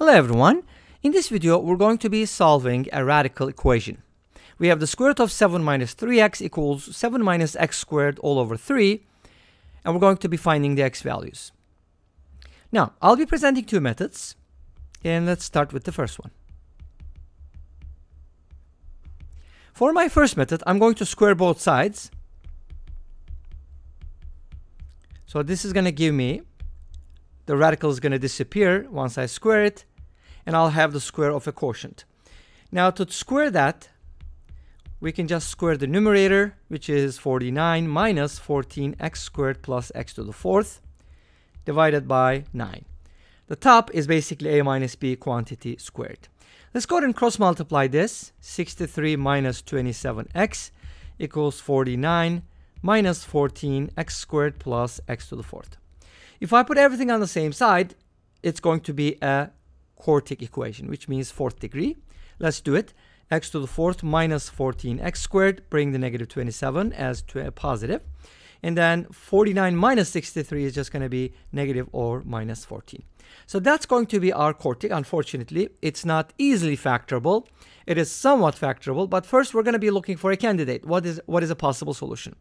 Hello everyone. In this video, we're going to be solving a radical equation. We have the square root of 7 minus 3x equals 7 minus x squared all over 3, and we're going to be finding the x values. Now, I'll be presenting two methods, and let's start with the first one. For my first method, I'm going to square both sides. So this is going to give me, the radical is going to disappear once I square it, and I'll have the square of a quotient. Now to square that, we can just square the numerator, which is 49 minus 14x squared plus x to the fourth, divided by 9. The top is basically a minus b quantity squared. Let's go ahead and cross multiply this. 63 minus 27x equals 49 minus 14x squared plus x to the fourth. If I put everything on the same side, it's going to be a quartic equation, which means fourth degree. Let's do it. x to the fourth minus 14x squared, bring the negative 27 as to a uh, positive. And then 49 minus 63 is just going to be negative or minus 14. So that's going to be our quartic. Unfortunately, it's not easily factorable. It is somewhat factorable, but first we're going to be looking for a candidate. What is what is a possible solution?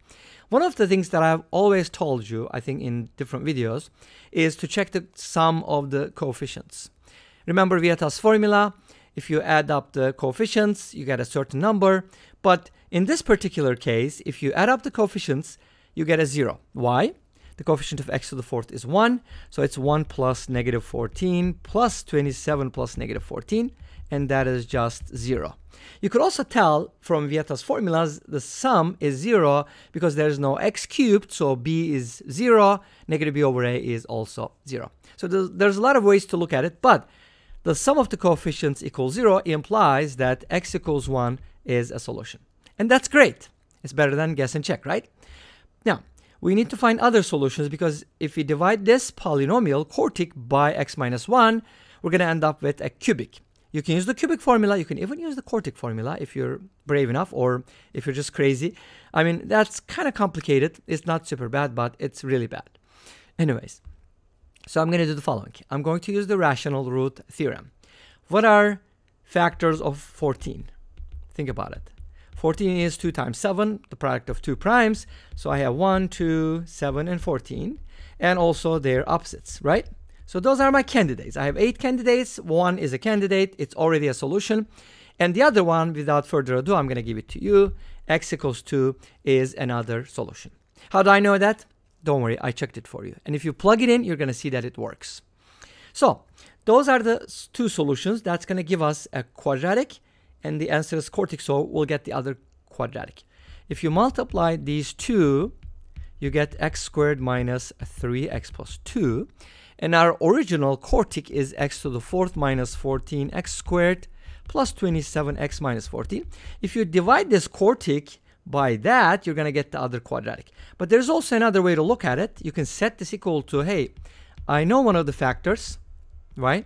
One of the things that I've always told you, I think in different videos, is to check the sum of the coefficients. Remember Vieta's formula, if you add up the coefficients, you get a certain number. But in this particular case, if you add up the coefficients, you get a zero. Why? The coefficient of x to the fourth is 1, so it's 1 plus negative 14 plus 27 plus negative 14, and that is just 0. You could also tell from Vieta's formulas the sum is 0 because there is no x cubed, so b is 0, negative b over a is also 0. So there's, there's a lot of ways to look at it, but the sum of the coefficients equals 0 implies that x equals 1 is a solution. And that's great. It's better than guess and check, right? Now, we need to find other solutions because if we divide this polynomial quartic by x minus 1, we're going to end up with a cubic. You can use the cubic formula. You can even use the quartic formula if you're brave enough or if you're just crazy. I mean, that's kind of complicated. It's not super bad, but it's really bad. Anyways, so I'm going to do the following. I'm going to use the rational root theorem. What are factors of 14? Think about it. 14 is 2 times 7, the product of two primes. So I have 1, 2, 7, and 14. And also their opposites, right? So those are my candidates. I have 8 candidates. One is a candidate. It's already a solution. And the other one, without further ado, I'm going to give it to you. x equals 2 is another solution. How do I know that? Don't worry, I checked it for you. And if you plug it in, you're going to see that it works. So those are the two solutions. That's going to give us a quadratic, and the answer is quartic, so we'll get the other quadratic. If you multiply these two, you get x squared minus 3x plus 2. And our original quartic is x to the fourth minus 14x squared plus 27x minus 14. If you divide this quartic by that, you're going to get the other quadratic. But there's also another way to look at it. You can set this equal to, hey, I know one of the factors, right?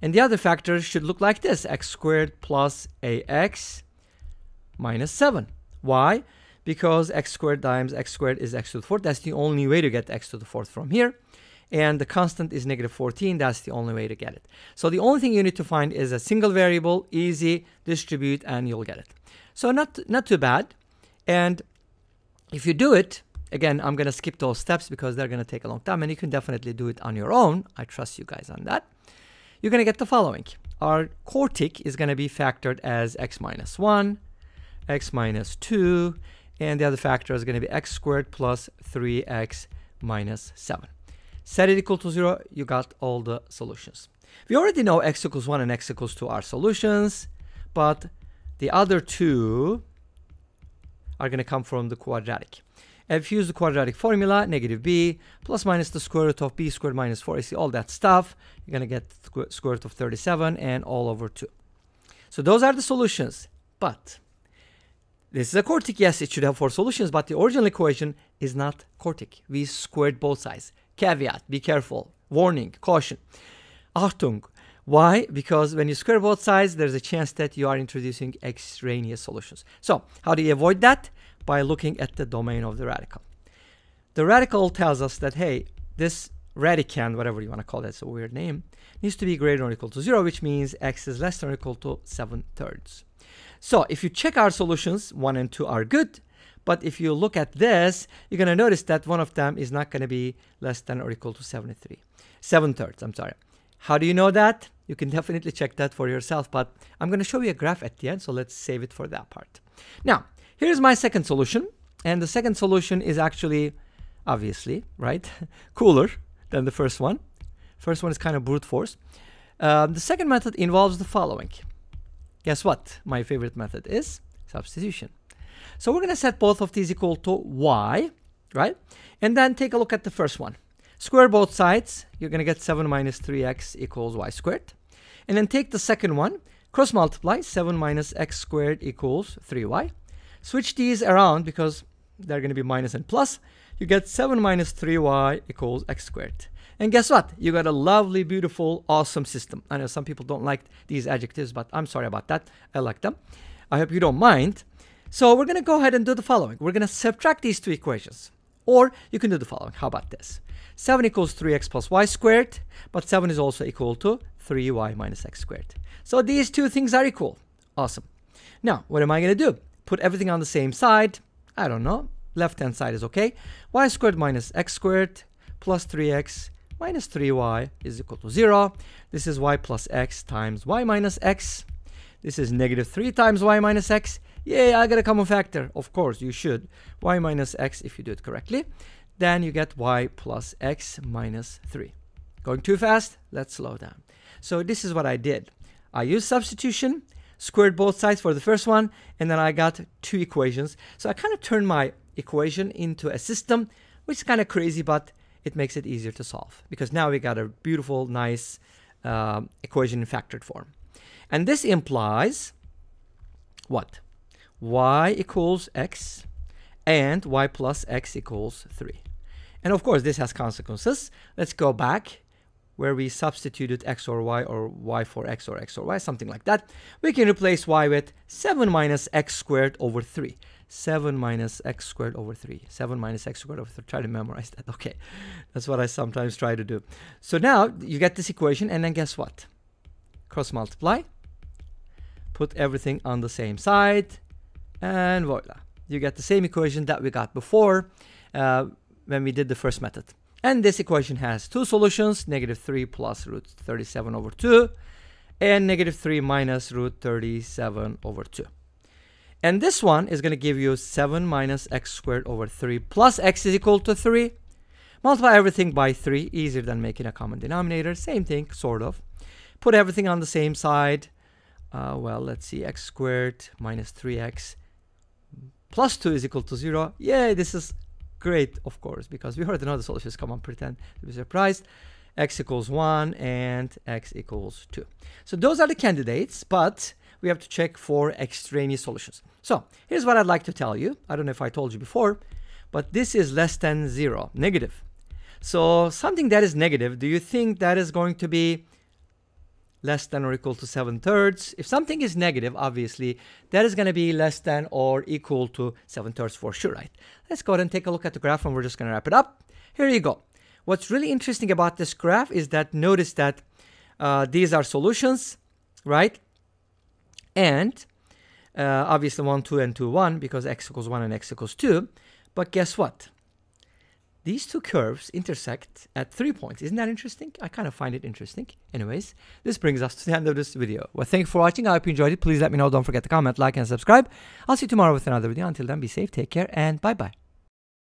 And the other factor should look like this, x squared plus ax minus 7. Why? Because x squared times x squared is x to the fourth. That's the only way to get x to the fourth from here. And the constant is negative 14. That's the only way to get it. So the only thing you need to find is a single variable, easy, distribute, and you'll get it. So not, not too bad. And if you do it, again, I'm going to skip those steps because they're going to take a long time and you can definitely do it on your own. I trust you guys on that. You're going to get the following. Our quartic is going to be factored as x minus 1, x minus 2, and the other factor is going to be x squared plus 3x minus 7. Set it equal to 0, you got all the solutions. We already know x equals 1 and x equals 2 are solutions, but the other two are going to come from the quadratic. If you use the quadratic formula, negative b plus minus the square root of b squared minus 4ac, all that stuff, you're going to get square root of 37 and all over 2. So those are the solutions. But this is a quartic. Yes, it should have four solutions, but the original equation is not quartic. We squared both sides. Caveat, be careful. Warning, caution. Achtung. Why? Because when you square both sides, there's a chance that you are introducing extraneous solutions. So how do you avoid that? By looking at the domain of the radical. The radical tells us that, hey, this radicand, whatever you want to call it, it's a weird name, needs to be greater or equal to 0, which means x is less than or equal to 7 thirds. So if you check our solutions, 1 and 2 are good, but if you look at this, you're going to notice that one of them is not going to be less than or equal to 73. 7 thirds, I'm sorry. How do you know that? You can definitely check that for yourself, but I'm going to show you a graph at the end, so let's save it for that part. Now, here's my second solution, and the second solution is actually, obviously, right, cooler than the first one. First one is kind of brute force. Um, the second method involves the following. Guess what? My favorite method is substitution. So we're going to set both of these equal to y, right? And then take a look at the first one. Square both sides, you're going to get 7 minus 3x equals y squared. And then take the second one, cross multiply, 7 minus x squared equals 3y. Switch these around because they're going to be minus and plus. You get 7 minus 3y equals x squared. And guess what? You got a lovely, beautiful, awesome system. I know some people don't like these adjectives, but I'm sorry about that. I like them. I hope you don't mind. So we're going to go ahead and do the following. We're going to subtract these two equations. Or you can do the following. How about this? 7 equals 3x plus y squared, but 7 is also equal to 3y minus x squared. So these two things are equal. Awesome. Now, what am I going to do? Put everything on the same side. I don't know. Left hand side is okay. y squared minus x squared plus 3x minus 3y is equal to 0. This is y plus x times y minus x. This is negative 3 times y minus x. Yeah, I got a common factor. Of course, you should. y minus x if you do it correctly. Then you get y plus x minus 3. Going too fast? Let's slow down. So this is what I did. I used substitution, squared both sides for the first one, and then I got two equations. So I kind of turned my equation into a system, which is kind of crazy, but it makes it easier to solve because now we got a beautiful, nice uh, equation in factored form. And this implies what? y equals x and y plus x equals 3. And of course, this has consequences. Let's go back where we substituted x or y or y for x or x or y, something like that. We can replace y with 7 minus x squared over 3. 7 minus x squared over 3. 7 minus x squared over 3. Try to memorize that. Okay, that's what I sometimes try to do. So now you get this equation, and then guess what? Cross multiply. Put everything on the same side, and voila. You get the same equation that we got before uh, when we did the first method. And this equation has two solutions, negative 3 plus root 37 over 2, and negative 3 minus root 37 over 2. And this one is going to give you 7 minus x squared over 3 plus x is equal to 3. Multiply everything by 3, easier than making a common denominator. Same thing, sort of. Put everything on the same side. Uh, well, let's see, x squared minus 3x plus 2 is equal to 0. Yay, this is great, of course, because we already know the solutions. Come on, pretend to be surprised. x equals 1 and x equals 2. So those are the candidates, but we have to check for extraneous solutions. So here's what I'd like to tell you. I don't know if I told you before, but this is less than zero, negative. So something that is negative, do you think that is going to be less than or equal to 7 thirds? If something is negative, obviously, that is going to be less than or equal to 7 thirds for sure, right? Let's go ahead and take a look at the graph and we're just going to wrap it up. Here you go. What's really interesting about this graph is that notice that uh, these are solutions, right? and uh, obviously 1, 2, and 2, 1 because x equals 1 and x equals 2. But guess what? These two curves intersect at three points. Isn't that interesting? I kind of find it interesting. Anyways, this brings us to the end of this video. Well, thank you for watching. I hope you enjoyed it. Please let me know. Don't forget to comment, like, and subscribe. I'll see you tomorrow with another video. Until then, be safe, take care, and bye-bye.